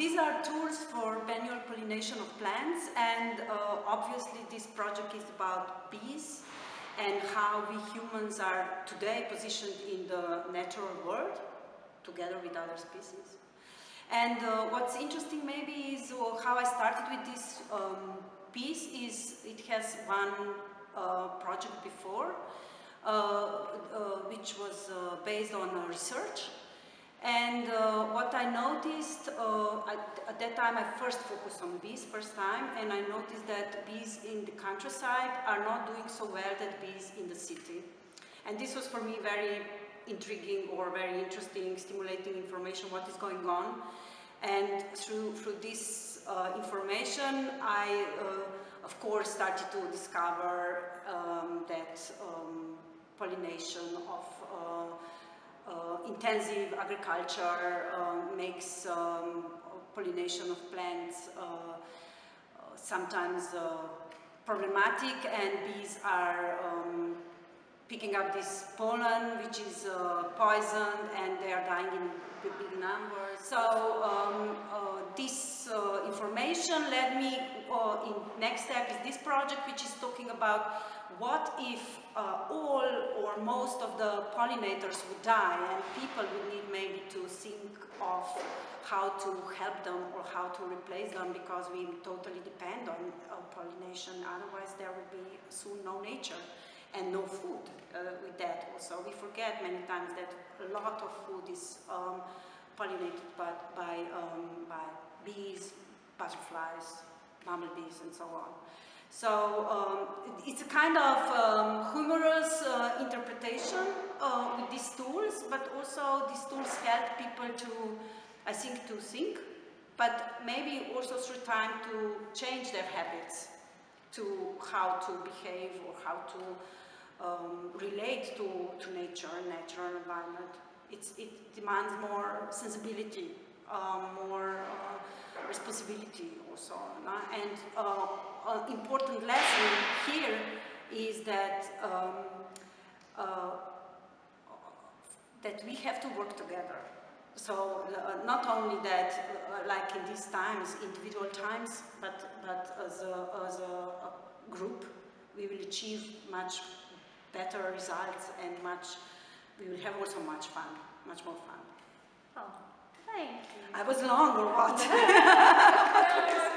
these are tools for manual pollination of plants and uh, obviously this project is about bees and how we humans are today positioned in the natural world together with other species. And uh, what's interesting maybe is uh, how I started with this um, piece is it has one uh, project before uh, uh, which was uh, based on research and I noticed, uh, at, at, that time I first focused on bees, first time, and I noticed that bees in the countryside are not doing so well that bees in the city. And this was for me very intriguing or very interesting, stimulating information, what is going on. And through, through this uh, information, I, uh, of course, started to discover um, that um, pollination of uh, uh, intensive agriculture um, makes um, pollination of plants uh, uh, sometimes problematic and bees are um, picking up this pollen which is uh, poisoned and they are dying in big numbers. So um, uh, this uh, information led me in next step is this project which is talking about what if uh, all or most of the pollinators would die and people would need maybe to think of how to help them or how to replace them because we totally depend on uh, pollination, otherwise there would be soon no nature and no food uh, with that also. We forget many times that a lot of food is um, pollinated by, by, um, by bees, butterflies, bumblebees and so on. So um, it's a kind of um, humorous uh, interpretation uh, with these tools, but also these tools help people to, I think, to think, but maybe also through time to change their habits to how to behave or how to um, relate to, to nature, natural environment. It's, it demands more sensibility, um, more responsibility also. No? And uh, an important lesson here is that um, uh, that we have to work together. So uh, not only that, uh, like in these times, individual times, but, but as, a, as a, group, we will achieve much better results and much, we will have also much fun, much more fun. Oh. I was long or what?